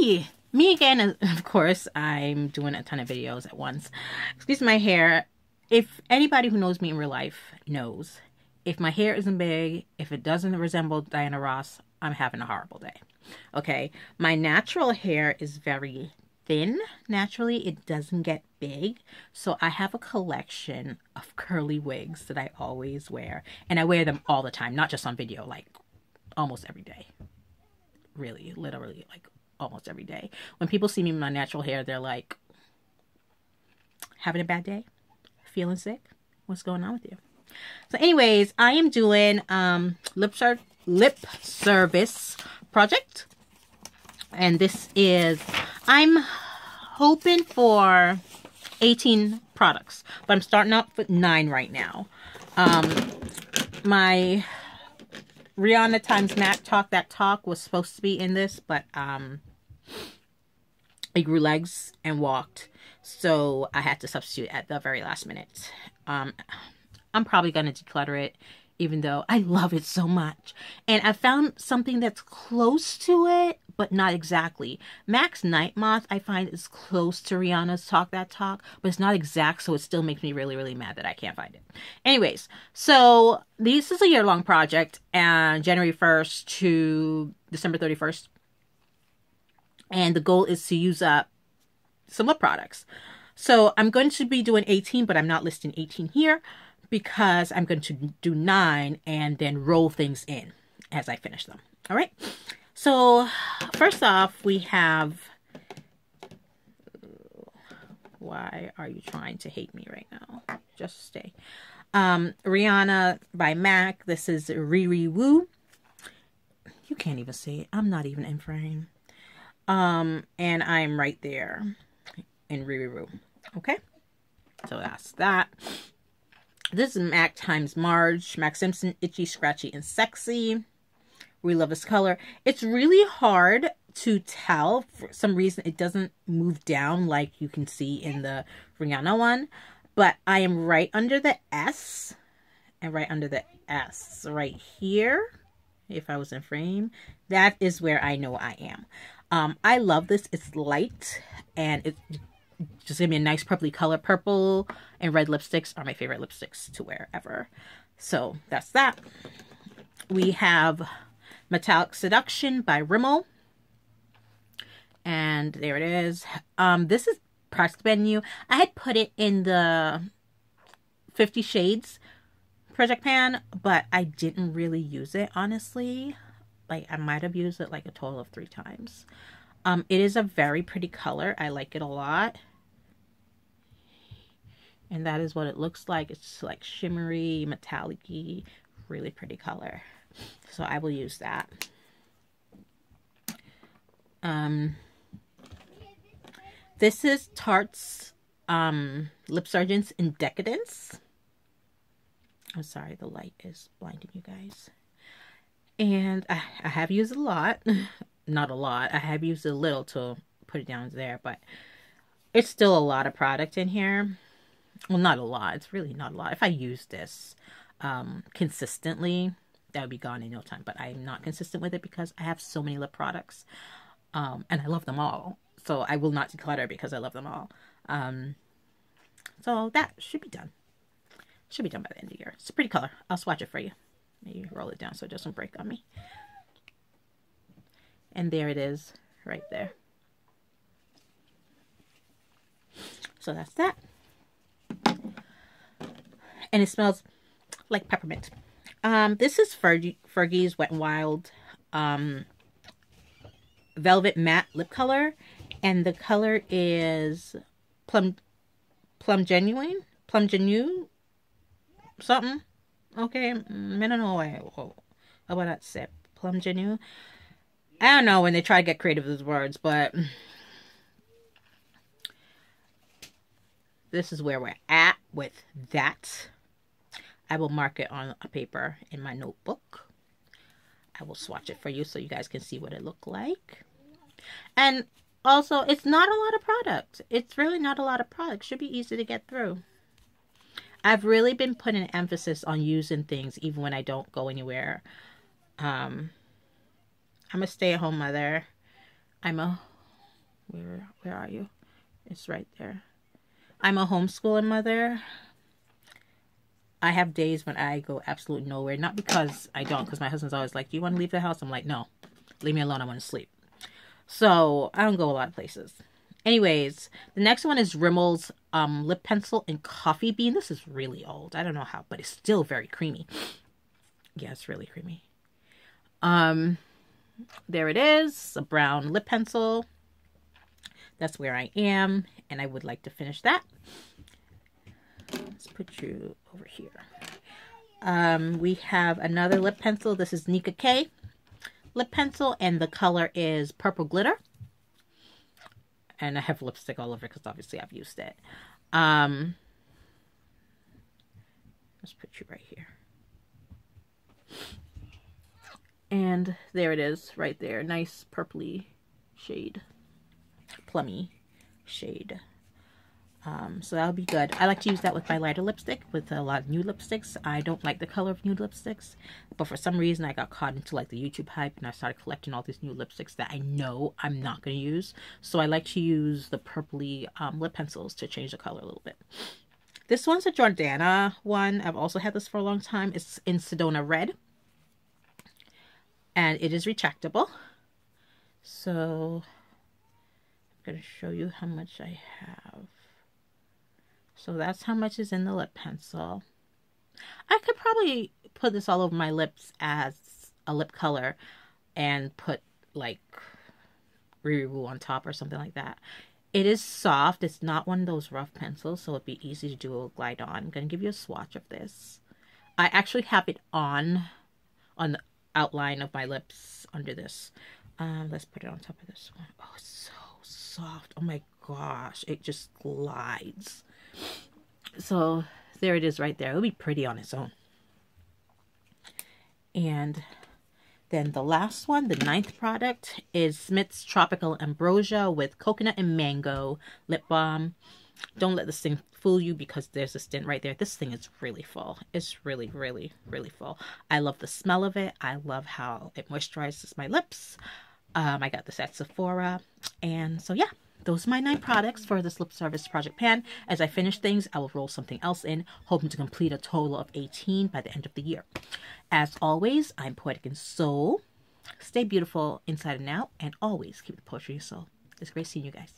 Me again, of course. I'm doing a ton of videos at once. Excuse my hair. If anybody who knows me in real life knows, if my hair isn't big, if it doesn't resemble Diana Ross, I'm having a horrible day. Okay? My natural hair is very thin. Naturally, it doesn't get big. So I have a collection of curly wigs that I always wear. And I wear them all the time, not just on video, like almost every day. Really, literally, like almost every day. When people see me in my natural hair, they're like, having a bad day? Feeling sick? What's going on with you? So anyways, I am doing um, lip, ser lip service project. And this is, I'm hoping for 18 products. But I'm starting out with 9 right now. Um, my Rihanna times Mac Talk That Talk was supposed to be in this, but um, I grew legs and walked. So I had to substitute at the very last minute. Um, I'm probably going to declutter it, even though I love it so much. And I found something that's close to it, but not exactly. Mac's Night Moth, I find, is close to Rihanna's Talk That Talk, but it's not exact, so it still makes me really, really mad that I can't find it. Anyways, so this is a year long project, and January 1st to December 31st. And the goal is to use up some lip products. So I'm going to be doing 18, but I'm not listing 18 here because I'm going to do nine and then roll things in as I finish them. All right. So first off, we have. Why are you trying to hate me right now? Just stay. Um, Rihanna by Mac. This is Riri Woo. You can't even see it. I'm not even in frame. Um, and I'm right there in Woo. Okay. So that's that. This is Mac times Marge, Mac Simpson, Itchy, Scratchy, and Sexy. We love this color. It's really hard to tell. For some reason, it doesn't move down like you can see in the Rihanna one. But I am right under the S and right under the S right here. If I was in frame, that is where I know I am. Um, I love this. It's light and it just give me a nice purpley color. Purple and red lipsticks are my favorite lipsticks to wear ever. So that's that. We have Metallic Seduction by Rimmel. And there it is. Um, this is pressed menu. I had put it in the Fifty Shades project pan, but I didn't really use it, honestly. Like, I might have used it like a total of three times. Um, it is a very pretty color. I like it a lot. And that is what it looks like. It's like shimmery, metallic really pretty color. So I will use that. Um, this is Tarte's um, LipSurgence in Decadence. I'm sorry, the light is blinding you guys. And I, I have used a lot. Not a lot. I have used a little to put it down there, but it's still a lot of product in here. Well not a lot. It's really not a lot. If i use this um consistently that would be gone in no time. But i'm not consistent with it because i have so many lip products um and i love them all. So i will not declutter because i love them all. Um so that should be done. Should be done by the end of the year. It's a pretty color. I'll swatch it for you maybe roll it down so it doesn't break on me and there it is right there so that's that and it smells like peppermint. Um, this is Fergie, Fergie's Wet n Wild um, Velvet Matte Lip Color. And the color is Plum Plum Genuine? Plum Genuine? Something? Okay, mm, I don't know why. About that sip? Plum Genuine? I don't know when they try to get creative with words, but this is where we're at with that. I will mark it on a paper in my notebook. I will swatch it for you so you guys can see what it looked like. And also, it's not a lot of product. It's really not a lot of product. Should be easy to get through. I've really been putting emphasis on using things even when I don't go anywhere. Um, I'm a stay-at-home mother. I'm a Where where are you? It's right there. I'm a homeschooling mother. I have days when I go absolutely nowhere. Not because I don't, because my husband's always like, Do you want to leave the house? I'm like, No, leave me alone. I want to sleep. So I don't go a lot of places. Anyways, the next one is Rimmel's um, lip pencil in coffee bean. This is really old. I don't know how, but it's still very creamy. Yeah, it's really creamy. Um, there it is, a brown lip pencil. That's where I am, and I would like to finish that. Let's put you over here. Um, we have another lip pencil. This is Nicka K lip pencil, and the color is Purple Glitter. And I have lipstick all over because obviously I've used it. Um, let's put you right here. And there it is, right there. Nice purpley shade. Plummy shade. Um, so that'll be good. I like to use that with my lighter lipstick, with a lot of nude lipsticks. I don't like the color of nude lipsticks, but for some reason I got caught into like the YouTube hype and I started collecting all these new lipsticks that I know I'm not going to use. So I like to use the purpley um, lip pencils to change the color a little bit. This one's a Jordana one. I've also had this for a long time. It's in Sedona Red. And it is retractable. So I'm going to show you how much I have. So that's how much is in the lip pencil. I could probably put this all over my lips as a lip color and put like Riri on top or something like that. It is soft. It's not one of those rough pencils, so it'd be easy to do a glide on. I'm going to give you a swatch of this. I actually have it on, on the outline of my lips under this. Um, let's put it on top of this one. Oh, it's so soft. Oh my gosh. It just glides. So there it is right there. It'll be pretty on its own. And then the last one, the ninth product, is Smith's Tropical Ambrosia with coconut and mango lip balm. Don't let this thing fool you because there's a stint right there. This thing is really full. It's really, really, really full. I love the smell of it. I love how it moisturizes my lips. Um, I got this at Sephora. And so, yeah, those are my nine products for this lip service project pan. As I finish things, I will roll something else in, hoping to complete a total of 18 by the end of the year. As always, I'm Poetic in Soul. Stay beautiful inside and out, and always keep the poetry in your soul. It's great seeing you guys.